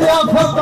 不要碰